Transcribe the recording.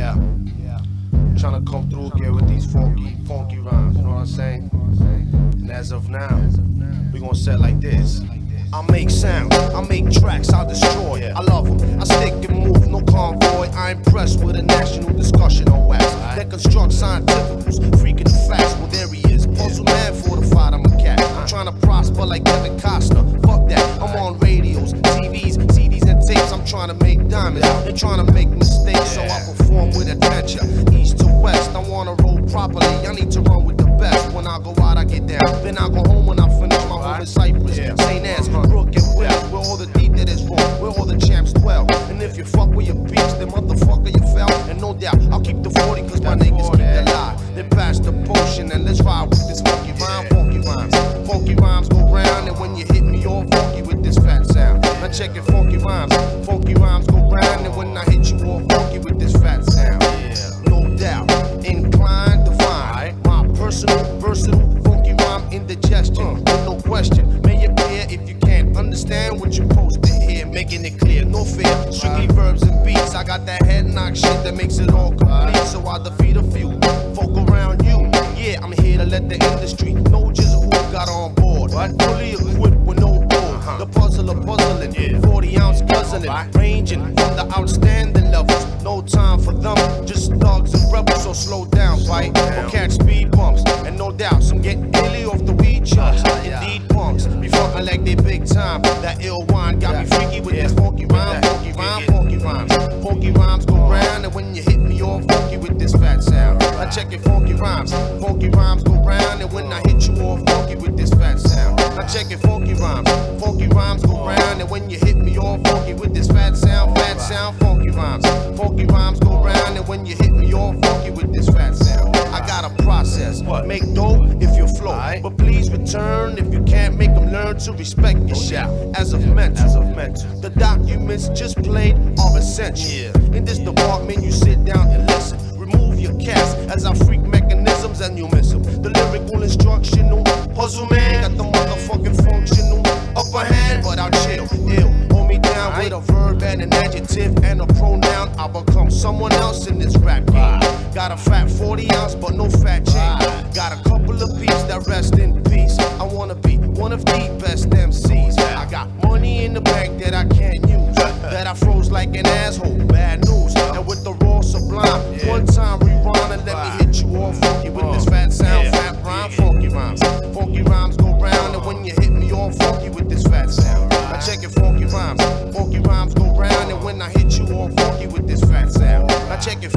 Yeah, yeah. Trying to come through again with these funky, funky rhymes. You know what I'm saying? And as of now, we gonna set like this. I make sound, I make tracks, I destroy. I love them, I stick and move, no convoy. I impressed with a national discussion on wax. That construct scientificals, freaking facts. Well, there he is. Puz'lman fortified, I'm a cat. I'm trying to prosper like Kevin Costner. Fuck that, I'm on radios, TVs, CDs, and tapes. I'm trying to make diamonds, and trying to make mistakes. So I perform with attention. East to west, I wanna roll properly. I need to run with the best. When I go out, I get down. Then I go home when I finish my home in Cyprus, St. Anne's, Brook, and Will. Where all the deep that is wrong, where all the champs dwell. And if you fuck with your beats, then motherfucker you fell. And no doubt, I'll keep the 40 cause my niggas keep the lie. Then pass the potion got that head knock shit that makes it all complete. So I defeat a few folk around you. Yeah, I'm here to let the industry know just who got on board. Fully equipped with no board. The puzzle of puzzling, yeah. 40 ounce guzzling, ranging from the outstanding levels. No time for them, just thugs and rebels. So slow down, right? Or catch speed bumps. And no doubt, some get Funky rhymes go round, and when you hit me, all funky with this fat sound. I check it, funky rhymes. Funky rhymes go round, to respect your shit. As of mental, as of mental. The documents just played are essential. In this department, you sit down and listen. Remove your cast as I freak mechanisms and you miss them. The lyrical instructional Puz'lman got the motherfucking functional upper hand, but I'll chill. Ill, hold me down with a verb and an adjective and a pronoun. I become someone else in this rap game. Got a fat 40 ounce, but no fat chain. Got a couple of beats that rest froze like an asshole. Bad news. And with the raw sublime, one time rewind and let me hit you all funky with this oh. fat sound, fat rhyme, funky rhymes. Funky rhymes go round, and when you hit me all funky with this fat sound. I check it, funky rhymes. Funky rhymes go round, and when I hit you all funky with this fat sound. I check it,